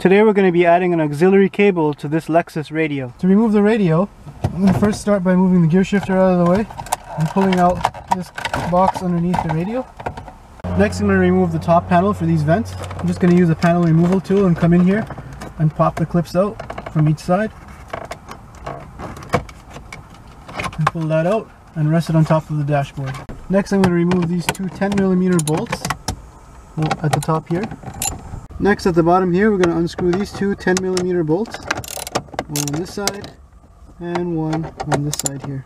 Today we're going to be adding an auxiliary cable to this Lexus radio. To remove the radio, I'm going to first start by moving the gear shifter out of the way and pulling out this box underneath the radio. Next I'm going to remove the top panel for these vents. I'm just going to use a panel removal tool and come in here and pop the clips out from each side. And pull that out and rest it on top of the dashboard. Next I'm going to remove these two 10 millimeter bolts at the top here. Next at the bottom here we're going to unscrew these two 10 millimeter bolts. One on this side and one on this side here.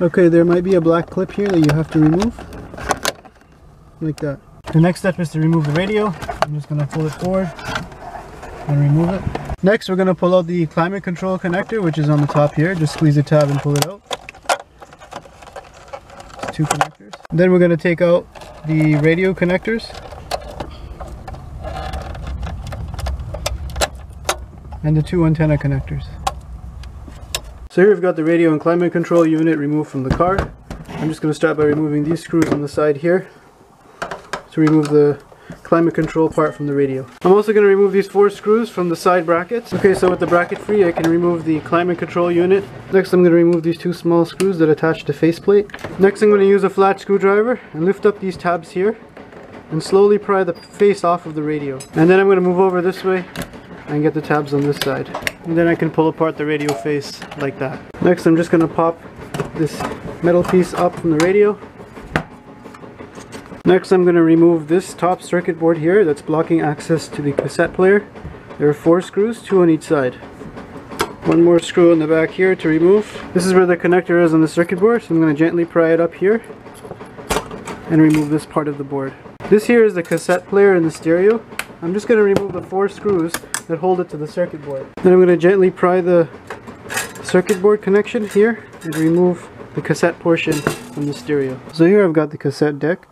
Okay, there might be a black clip here that you have to remove. Like that. The next step is to remove the radio. I'm just going to pull it forward and remove it. Next we're going to pull out the climate control connector which is on the top here. Just squeeze the tab and pull it out. two connectors. Then we're going to take out the radio connectors and the two antenna connectors. So here we've got the radio and climate control unit removed from the car. I'm just going to start by removing these screws on the side here to remove the climate control part from the radio. I'm also going to remove these four screws from the side brackets. Okay, so with the bracket free I can remove the climate control unit. Next I'm going to remove these two small screws that attach to faceplate. Next I'm going to use a flat screwdriver and lift up these tabs here and slowly pry the face off of the radio. And then I'm going to move over this way and get the tabs on this side. And then I can pull apart the radio face like that. Next I'm just to pop this metal piece up from the radio Next I'm to remove this top circuit board here that's blocking access to the cassette player. There are four screws, two on each side. One more screw in the back here to remove. This is where the connector is on the circuit board, so I'm to gently pry it up here and remove this part of the board. This here is the cassette player and the stereo. I'm just going to remove the four screws that hold it to the circuit board. Then I'm going to gently pry the circuit board connection here and remove the cassette portion from the stereo. So here I've got the cassette deck.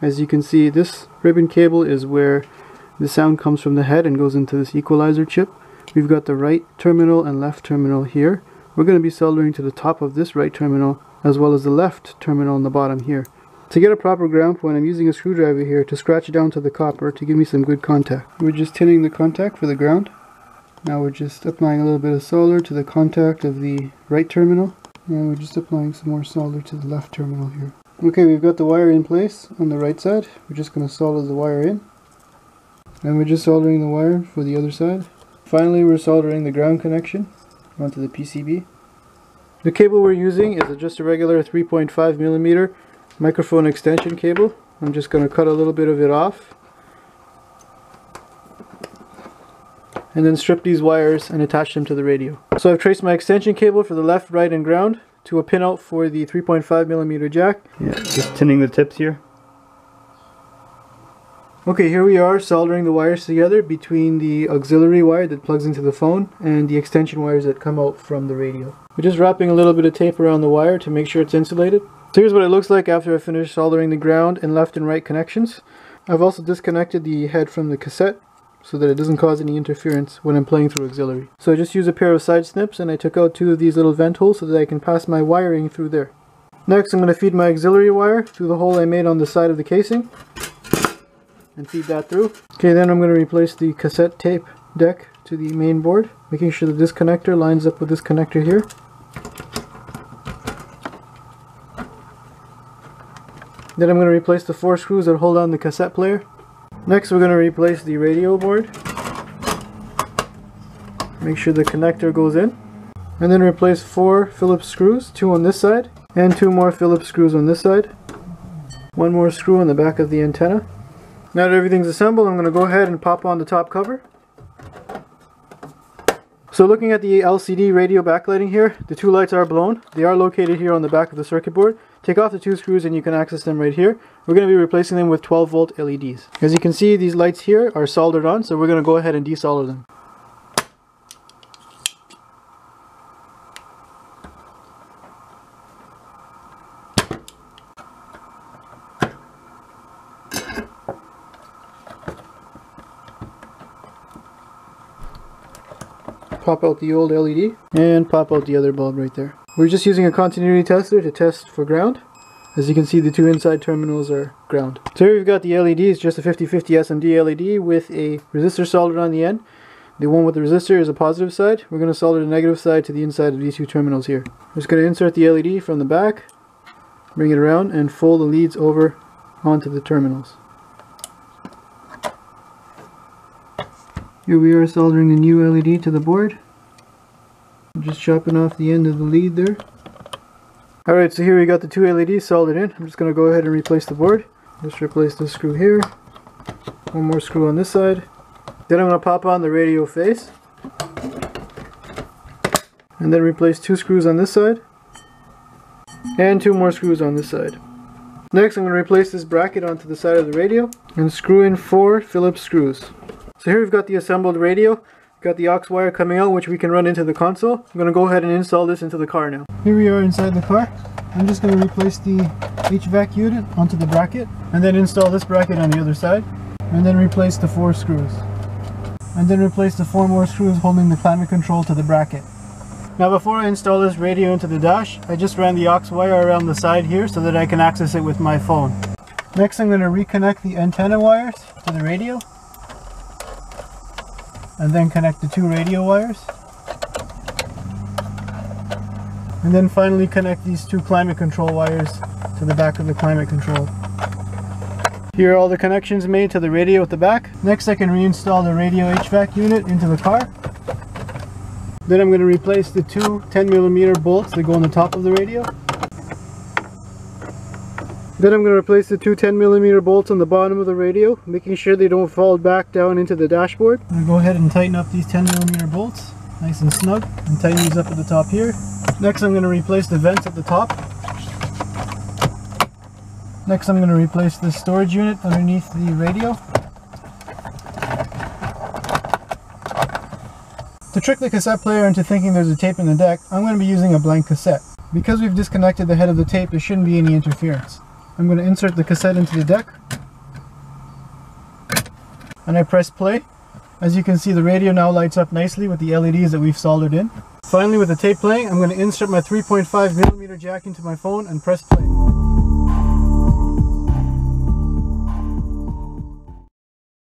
As you can see, this ribbon cable is where the sound comes from the head and goes into this equalizer chip. We've got the right terminal and left terminal here. We're going to be soldering to the top of this right terminal as well as the left terminal on the bottom here. To get a proper ground point, I'm using a screwdriver here to scratch down to the copper to give me some good contact. We're just tinning the contact for the ground. Now we're just applying a little bit of solder to the contact of the right terminal. And we're just applying some more solder to the left terminal here. Okay, we've got the wire in place on the right side. We're just going to solder the wire in. And we're just soldering the wire for the other side. Finally, we're soldering the ground connection onto the PCB. The cable we're using is just a regular 3.5 millimeter microphone extension cable. I'm just going to cut a little bit of it off. And then strip these wires and attach them to the radio. So I've traced my extension cable for the left, right, and ground to a pinout for the 3.5 millimeter jack. Yeah, just tinning the tips here. Okay, here we are soldering the wires together between the auxiliary wire that plugs into the phone and the extension wires that come out from the radio. We're just wrapping a little bit of tape around the wire to make sure it's insulated. So here's what it looks like after I finish soldering the ground and left and right connections. I've also disconnected the head from the cassette so that it doesn't cause any interference when I'm playing through auxiliary. So I just use a pair of side snips and I took out two of these little vent holes so that I can pass my wiring through there. Next I'm going to feed my auxiliary wire through the hole I made on the side of the casing and feed that through. Okay then I'm going to replace the cassette tape deck to the main board making sure that this connector lines up with this connector here. Then I'm going to replace the four screws that hold on the cassette player. Next we're going to replace the radio board. Make sure the connector goes in. And then replace four Phillips screws, two on this side, and two more Phillips screws on this side. One more screw on the back of the antenna. Now that everything's assembled, I'm going to go ahead and pop on the top cover. So looking at the LCD radio backlighting here, the two lights are blown. They are located here on the back of the circuit board. Take off the two screws and you can access them right here. We're going to be replacing them with 12 volt LEDs. As you can see these lights here are soldered on so we're going to go ahead and desolder them. Pop out the old LED and pop out the other bulb right there. We're just using a continuity tester to test for ground. As you can see, the two inside terminals are ground. So here we've got the LED, it's just a 5050 SMD LED with a resistor soldered on the end. The one with the resistor is a positive side. We're going to solder the negative side to the inside of these two terminals here. I'm just going to insert the LED from the back, bring it around, and fold the leads over onto the terminals. Here we are soldering the new LED to the board. Just chopping off the end of the lead there. Alright, so here we got the two LEDs soldered in. I'm just going to go ahead and replace the board. Just replace this screw here. One more screw on this side. Then I'm going to pop on the radio face. And then replace two screws on this side. And two more screws on this side. Next I'm going to replace this bracket onto the side of the radio and screw in four Phillips screws. So here we've got the assembled radio. Got the aux wire coming out which we can run into the console. I'm going to go ahead and install this into the car now. Here we are inside the car. I'm just going to replace the HVAC unit onto the bracket and then install this bracket on the other side and then replace the four screws. And then replace the four more screws holding the climate control to the bracket. Now before I install this radio into the dash, I just ran the aux wire around the side here so that I can access it with my phone. Next I'm going to reconnect the antenna wires to the radio. And then connect the two radio wires. And then finally connect these two climate control wires to the back of the climate control. Here are all the connections made to the radio at the back. Next I can reinstall the radio HVAC unit into the car. Then I'm going to replace the two 10 millimeter bolts that go on the top of the radio. Then I'm going to replace the two 10 millimeter bolts on the bottom of the radio, making sure they don't fall back down into the dashboard. I'm going to go ahead and tighten up these 10 millimeter bolts, nice and snug, and tighten these up at the top here. Next I'm going to replace the vents at the top. Next I'm going to replace the storage unit underneath the radio. To trick the cassette player into thinking there's a tape in the deck, I'm going to be using a blank cassette. Because we've disconnected the head of the tape, there shouldn't be any interference. I'm going to insert the cassette into the deck. And I press play. As you can see, the radio now lights up nicely with the LEDs that we've soldered in. Finally, with the tape playing, I'm going to insert my 3.5 millimeter jack into my phone and press play.